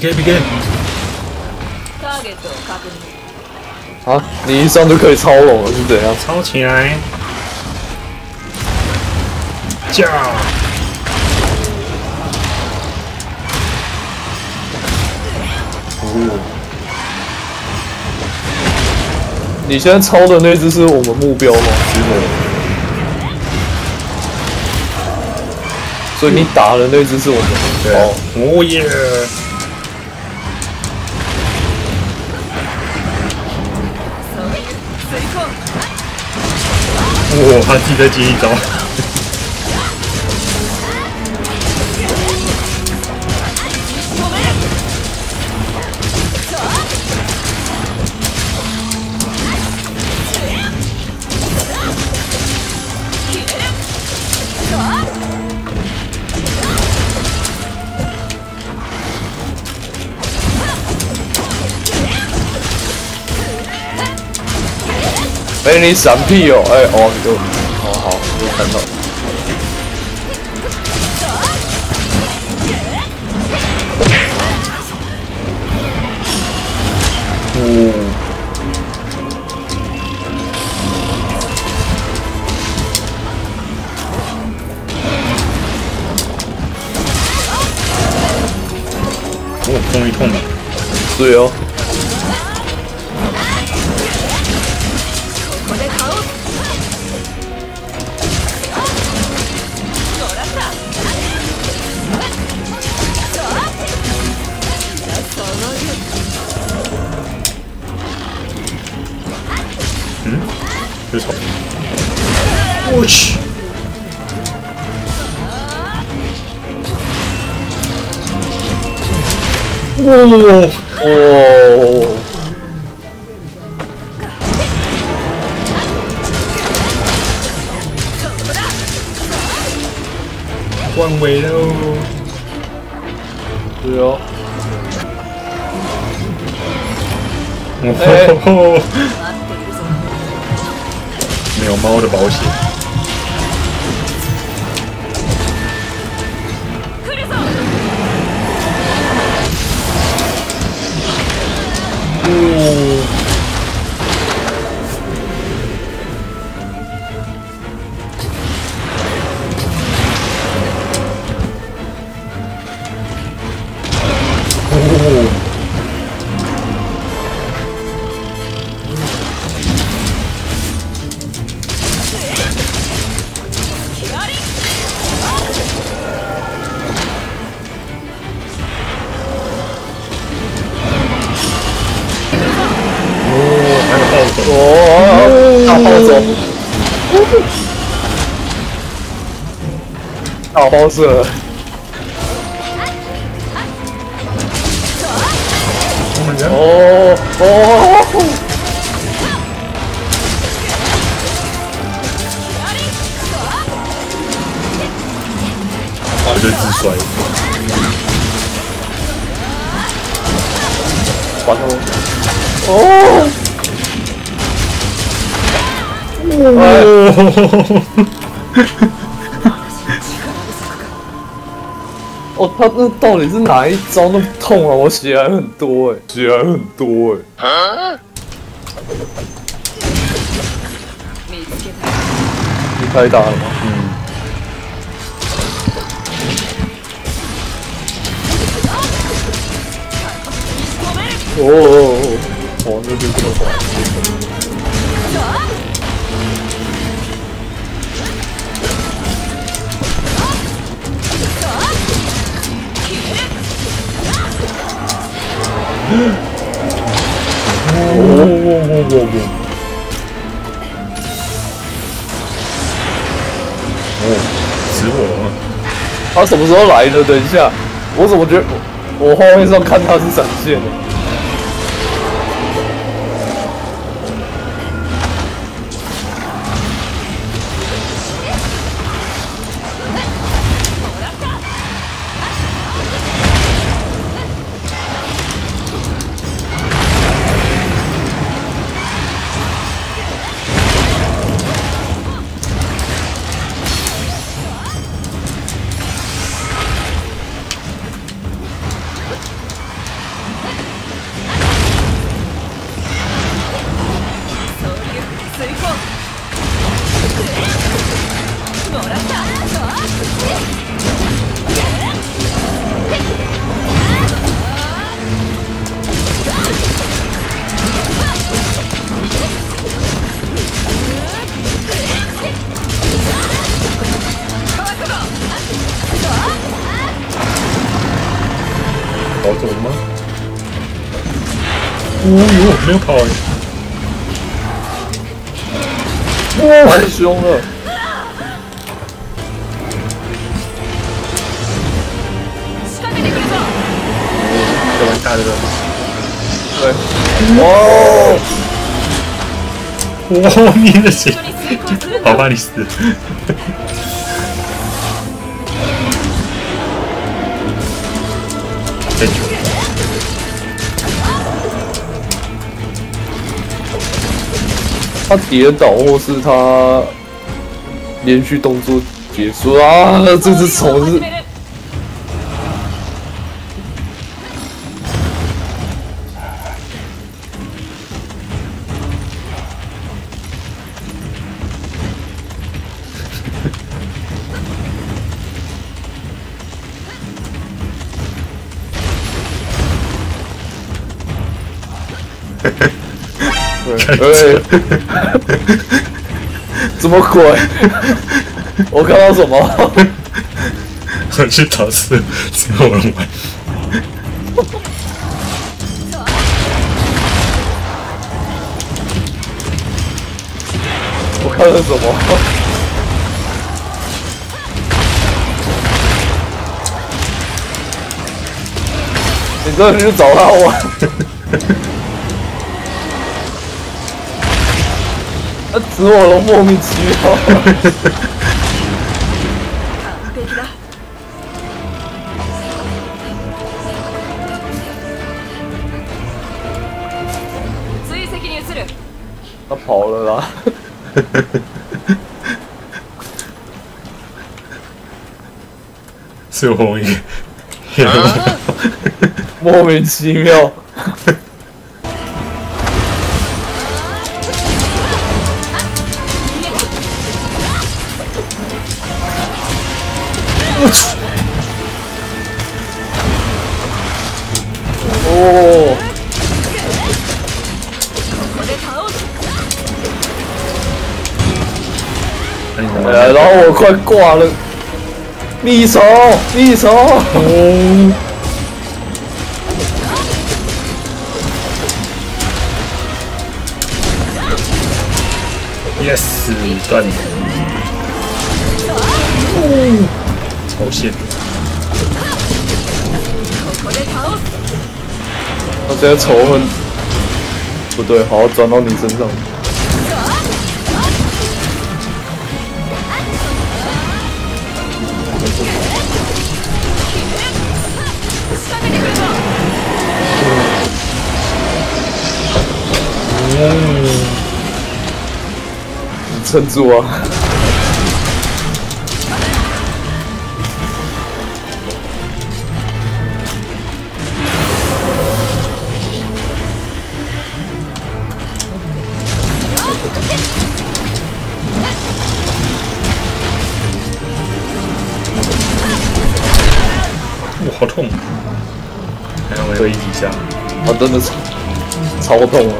PK PK，啊，你一上就可以超龙了是怎样？超起来！驾！你现在超的那只是我们目标吗？所以你打的那只是我们目标。哦耶！我还记得接一招哎，你闪屁哦！哎哦，你就哦好，我看到。哦。哦，终于痛了。对哦。嗯，别吵！我去！哇哦！换位喽！对哦。哦没有猫的保险。包射，哦哦，我就自摔，完了，哦。哦，他那到底是哪一招那么痛啊？我血还很多哎，血还很多哎。你太大了吗？嗯。哦哦哦，哦，那就这么快。哦哦哦哦哦！哦，死我了！他什么时候来的？等一下，我怎么觉得我画面上看他是闪现的？走了吗？哦呦，没有跑哎、欸！哇，太凶了！这玩大的了，对，哇！哇，你的血，好怕你死。他跌倒或是他连续动作结束啊，这只虫是始める对对，怎么鬼？我看到什么？我去找吃吃火龙丸。我看到什么？你这是找他玩？那紫火龙莫名其妙。完璧だ追跡に移る他跑了啦。是火龙一个，莫名其妙。 ここで倒す那你怎哎呀，然后我快挂了。匕首，匕首。哦， yes 断了。哦，超线。ここで倒す我现在仇恨 不对，好转到你身上。仕掛けてくるぞ你撑住啊！ 好痛！还要回忆一下。啊，真的是超痛啊！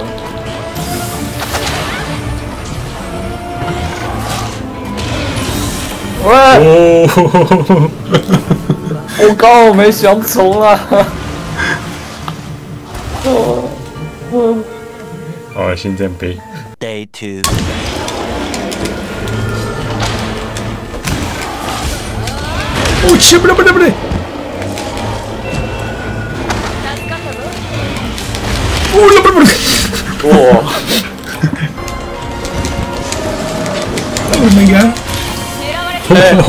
喂，哦，我刚好没想冲啊！好，新战杯。Day two. 哦，切，不对不对不对！哇， Oh my god！狙われて哎哦，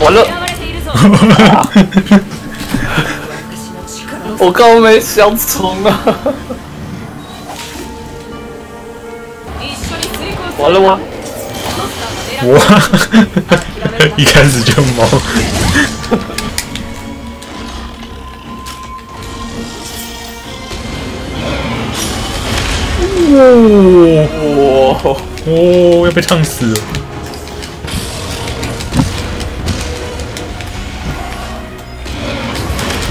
完了，狙われているぞ私の力を我刚好没想冲啊！一緒に遂行する完了吗？哇！一开始就毛。 哦哇，哦，要被烫死了！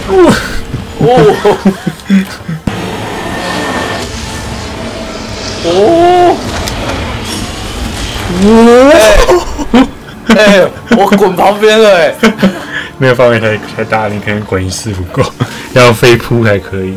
哦，哦，哎、哎、我滚旁边了哎、没有范围太太大，你可能滚一次不够，要飞扑才可以。